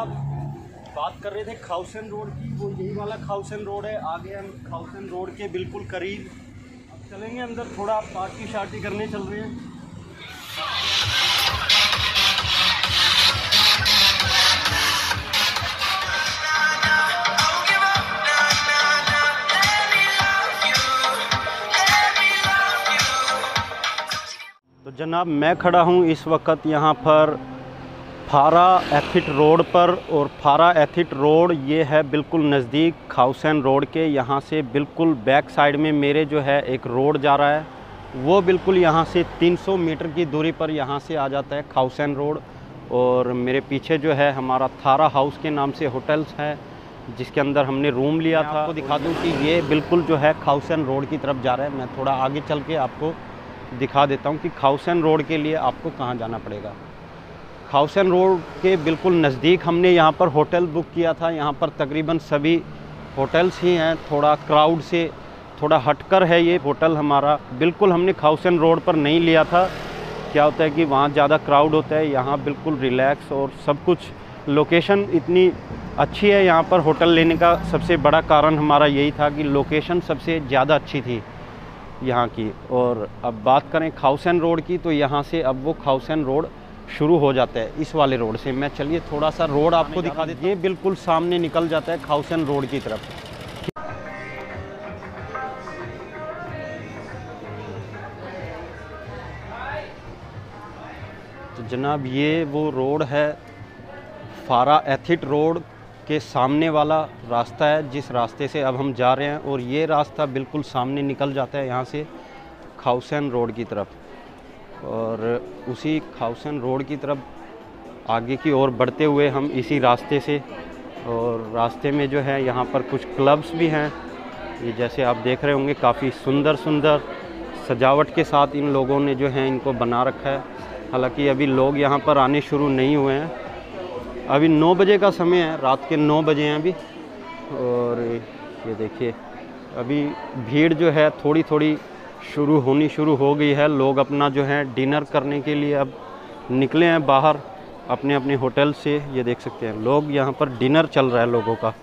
आप बात कर रहे थे खाउसन रोड की, वो यही वाला खाउसन रोड है। आगे हम खाउसन रोड के बिल्कुल करीब। अब चलेंगे अंदर, थोड़ा पार्टी शार्टी करने चल रहे हैं। तो जनाब, मैं खड़ा हूँ इस वक्त यहाँ पर। फारा एथिट रोड पर और फारा एथिट रोड ये है बिल्कुल नज़दीक खाउसैन रोड के। यहाँ से बिल्कुल बैक साइड में मेरे जो है एक रोड जा रहा है। वो बिल्कुल यहाँ से 300 मीटर की दूरी पर यहाँ से आ जाता है खाउसैन रोड। और मेरे पीछे जो है हमारा थारा हाउस के नाम से होटल्स है जिसके अंदर हमने रूम लिया था। आपको दिखा दूँ कि ये बिल्कुल जो है खाउसैन रोड की तरफ़ जा रहा है। मैं थोड़ा आगे चल के आपको दिखा देता हूँ कि खाउसैन रोड के लिए आपको कहाँ जाना पड़ेगा। खाउसन रोड के बिल्कुल नज़दीक हमने यहाँ पर होटल बुक किया था। यहाँ पर तकरीबन सभी होटल्स ही हैं। थोड़ा क्राउड से थोड़ा हटकर है ये होटल हमारा। बिल्कुल हमने खाउसन रोड पर नहीं लिया था। क्या होता है कि वहाँ ज़्यादा क्राउड होता है। यहाँ बिल्कुल रिलैक्स और सब कुछ लोकेशन इतनी अच्छी है। यहाँ पर होटल लेने का सबसे बड़ा कारण हमारा यही था कि लोकेशन सबसे ज़्यादा अच्छी थी यहाँ की। और अब बात करें खाउसन रोड की तो यहाँ से अब वो खाउसन रोड शुरू हो जाता है इस वाले रोड से। मैं चलिए थोड़ा सा रोड आपको दिखा दे ये बिल्कुल सामने निकल जाता है खाउसन रोड की तरफ़। तो जनाब ये वो रोड है फारा एथिट रोड के सामने वाला रास्ता है जिस रास्ते से अब हम जा रहे हैं और ये रास्ता बिल्कुल सामने निकल जाता है यहाँ से खाउसन रोड की तरफ़। और उसी खाउसन रोड की तरफ़ आगे की ओर बढ़ते हुए हम इसी रास्ते से और रास्ते में जो है यहाँ पर कुछ क्लब्स भी हैं। ये जैसे आप देख रहे होंगे काफ़ी सुंदर सुंदर सजावट के साथ इन लोगों ने जो है इनको बना रखा है। हालाँकि अभी लोग यहाँ पर आने शुरू नहीं हुए हैं। अभी 9 बजे का समय है, रात के 9 बजे हैं अभी। और ये देखिए, अभी भीड़ जो है थोड़ी थोड़ी शुरू होनी शुरू हो गई है। लोग अपना जो है डिनर करने के लिए अब निकले हैं बाहर अपने अपने होटल से, ये देख सकते हैं। लोग यहाँ पर डिनर चल रहा है लोगों का।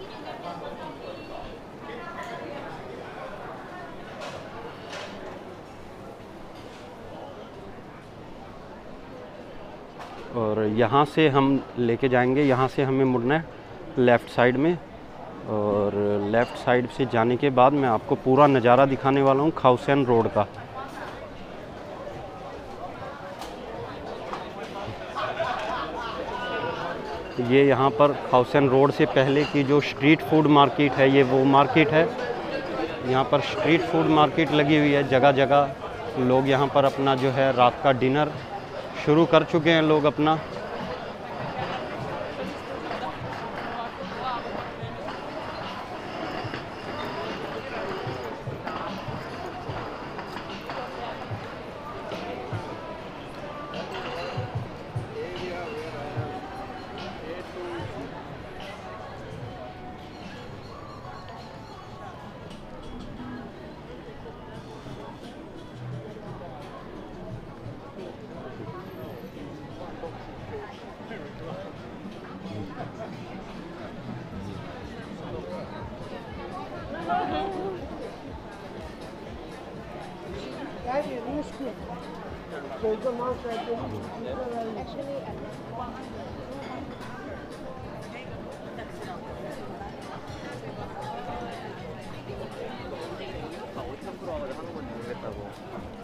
और यहाँ से हम लेके जाएँगे, यहाँ से हमें मुड़ना है लेफ़्ट साइड में। और लेफ़्ट साइड से जाने के बाद मैं आपको पूरा नज़ारा दिखाने वाला हूँ खाउसैन रोड का। ये यहाँ पर खाउसैन रोड से पहले की जो स्ट्रीट फ़ूड मार्केट है, ये वो मार्केट है। यहाँ पर स्ट्रीट फ़ूड मार्केट लगी हुई है जगह जगह लोग यहाँ पर अपना जो है रात का डिनर शुरू कर चुके हैं लोग अपना।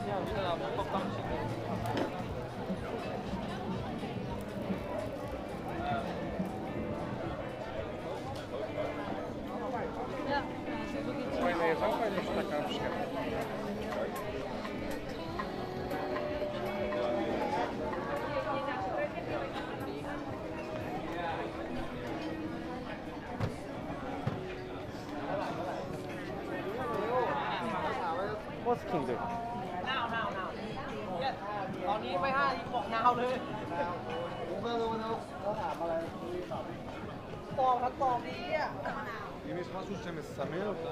그냥 우리가 뻑뻑 힘 들. หนาวนาวนาวนี่ตอนนี้ไม่ห้าทีบอกนาวเลย ตอบครับตอบดีอะ Yemiş mahsus cemesi sanıyor da.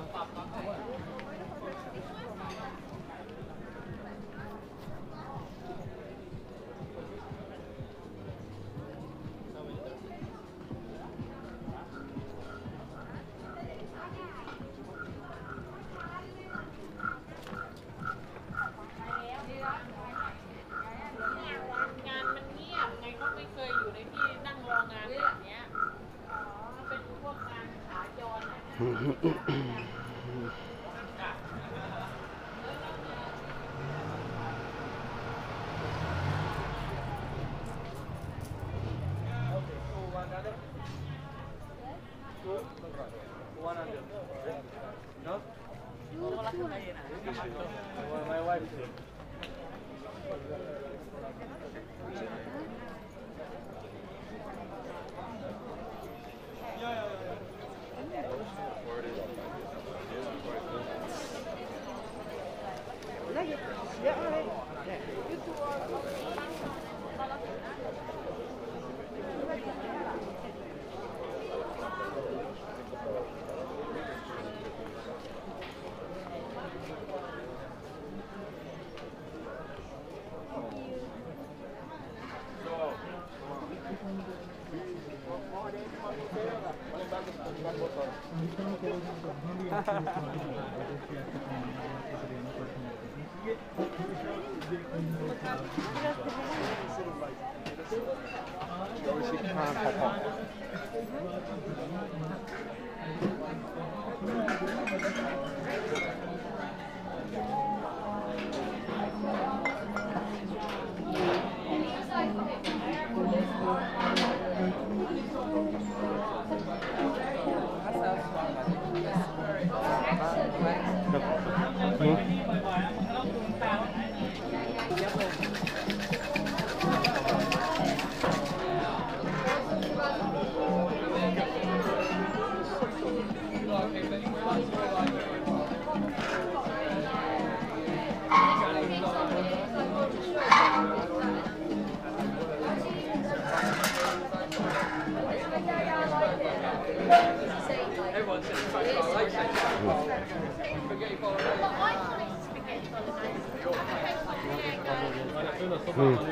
嗯。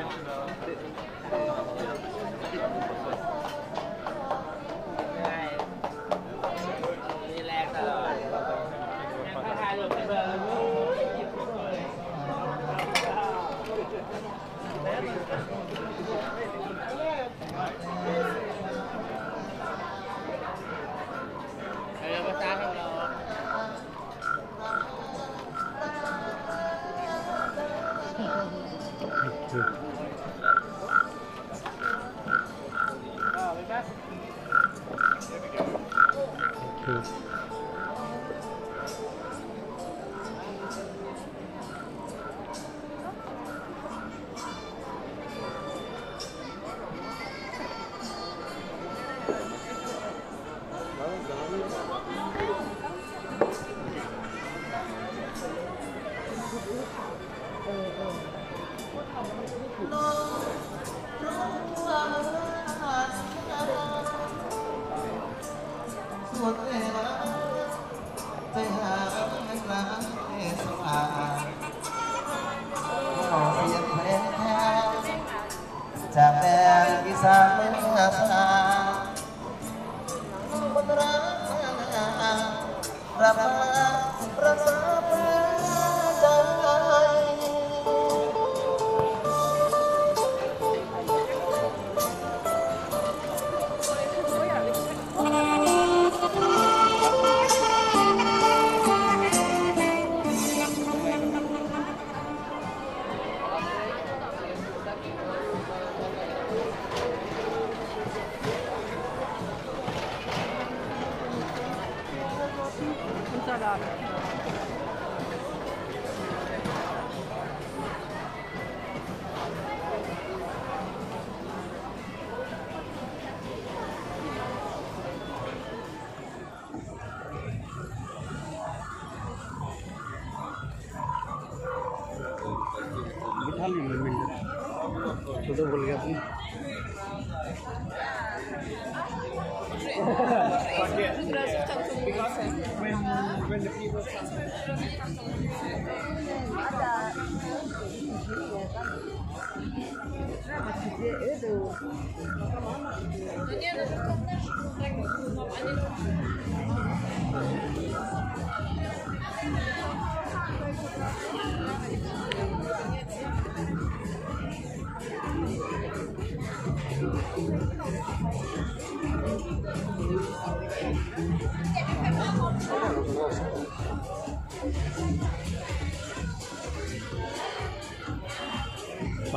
शब्द ada भूल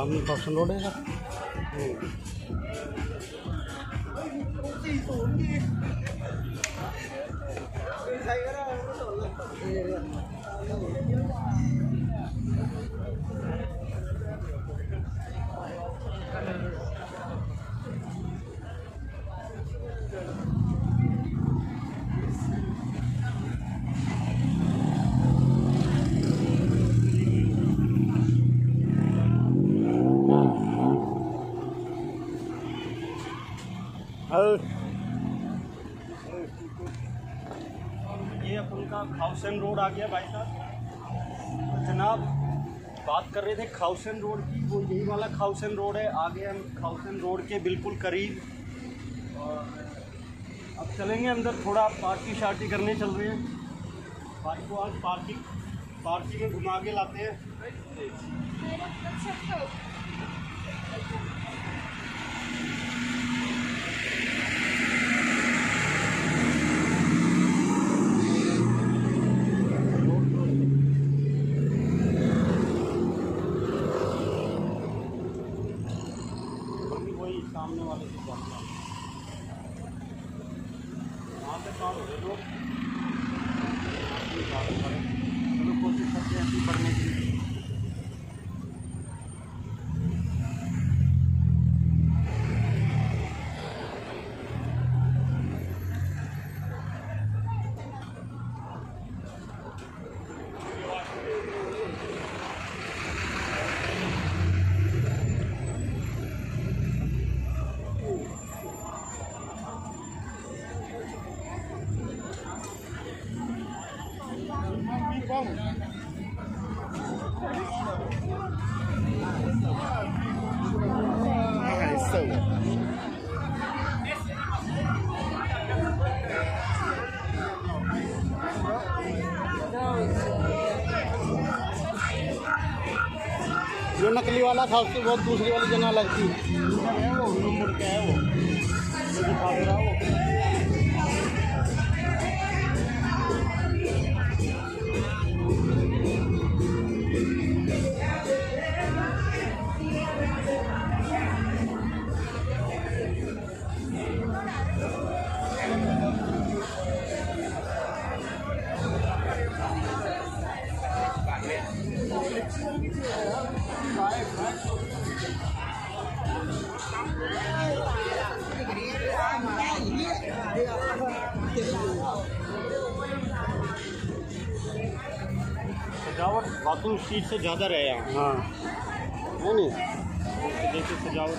सामने कॉप्शन रोड है सर। ये अपन का खाउसन रोड आ गया भाई साहब। तो जनाब बात कर रहे थे खाउसन रोड की वो यही वाला खाउसन रोड है। आगे हम खाउसन रोड के बिल्कुल करीब और अब चलेंगे अंदर थोड़ा पार्टी शार्टी करने चल रहे हैं। भाई को आज पार्टी पार्टी में घुमा के लाते हैं। जो नकली वाला था उसकी बहुत दूसरी वाली जगह लगती है। वो? मुड़ के है वो? बाथरूम सीट से ज़्यादा रहे यहाँ। हाँ। है नहीं देखिए सजावट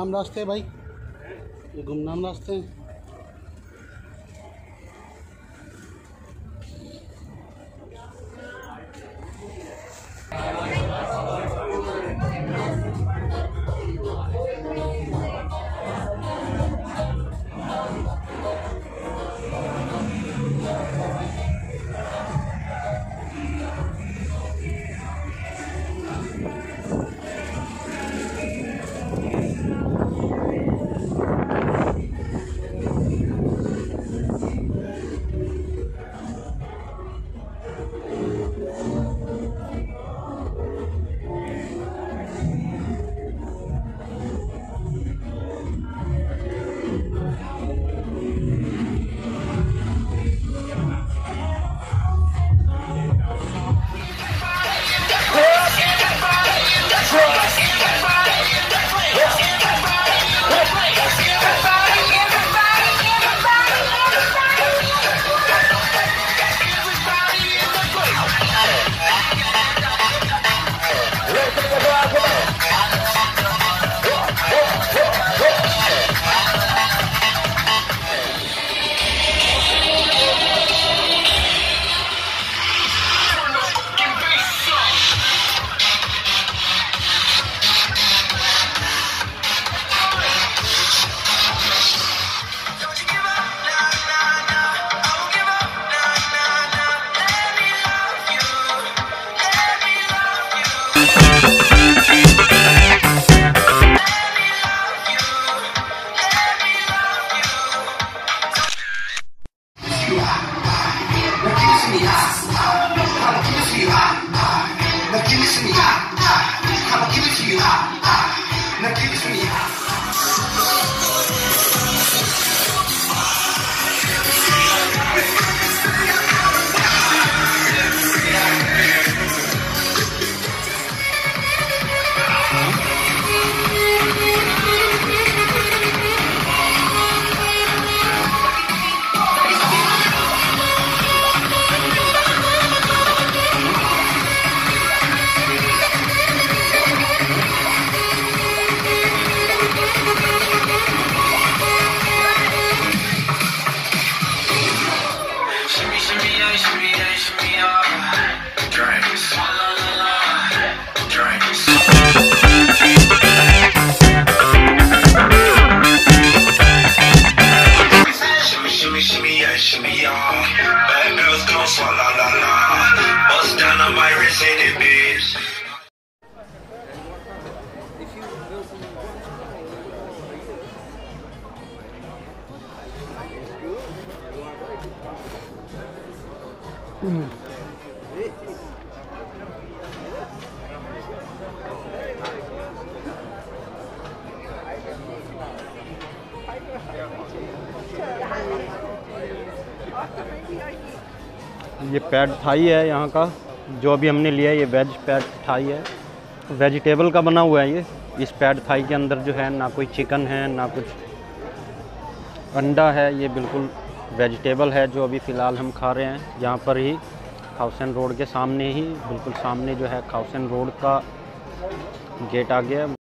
गुमनाम रास्ते हैं भाई। ये गुमनाम रास्ते हैं। tá, tá. ये पैड थाई है यहाँ का। जो अभी हमने लिया है, ये वेज पैड थाई है। वेजिटेबल का बना हुआ है ये। इस पैड थाई के अंदर जो है, ना कोई चिकन है, ना कुछ। अंडा है, ये बिल्कुल वेजिटेबल है, जो अभी फ़िलहाल हम खा रहे हैं। यहाँ पर ही खाउसन रोड के सामने ही, बिल्कुल सामने जो है खाउसन रोड का गेट आ गया।